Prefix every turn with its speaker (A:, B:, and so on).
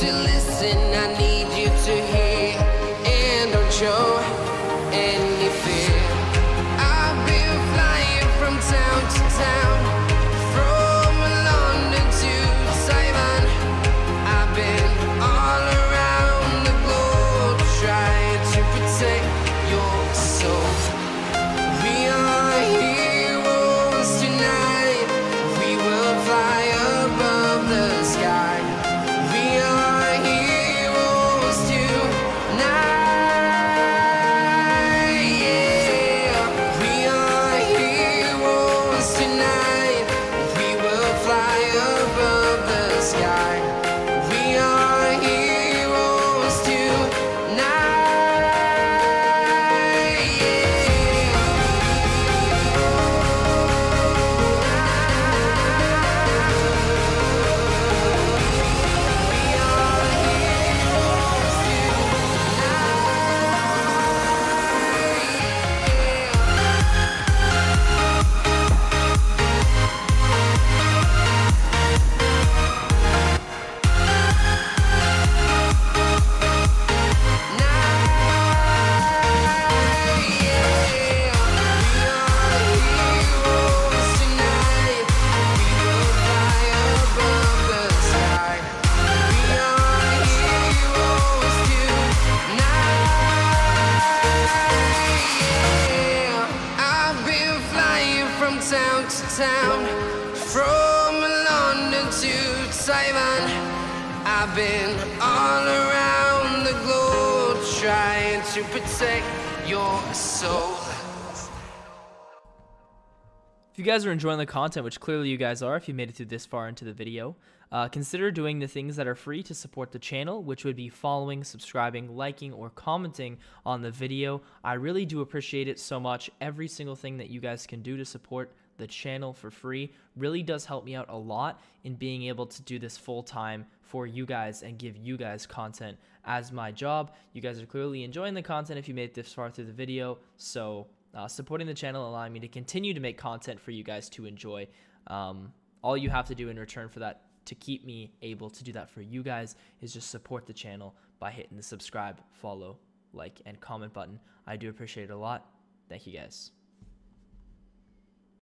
A: To listen, to town, from London to Taiwan. I've been all around the globe trying to protect your soul.
B: If you guys are enjoying the content, which clearly you guys are if you made it through this far into the video, uh, consider doing the things that are free to support the channel, which would be following, subscribing, liking, or commenting on the video. I really do appreciate it so much. Every single thing that you guys can do to support the channel for free really does help me out a lot in being able to do this full time for you guys and give you guys content as my job. You guys are clearly enjoying the content if you made it this far through the video, so uh, supporting the channel, allowing me to continue to make content for you guys to enjoy. Um, all you have to do in return for that to keep me able to do that for you guys is just support the channel by hitting the subscribe, follow, like, and comment button. I do appreciate it a lot. Thank you guys.